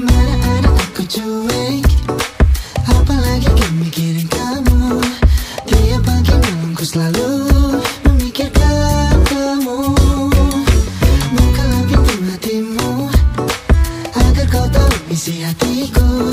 Mana ada aku cuek? Apalagi kan mikirin kamu? Tiap pagi malam ku selalu memikirkan kamu. Bukalah pintu hatimu Agar kau tahu isi hatiku.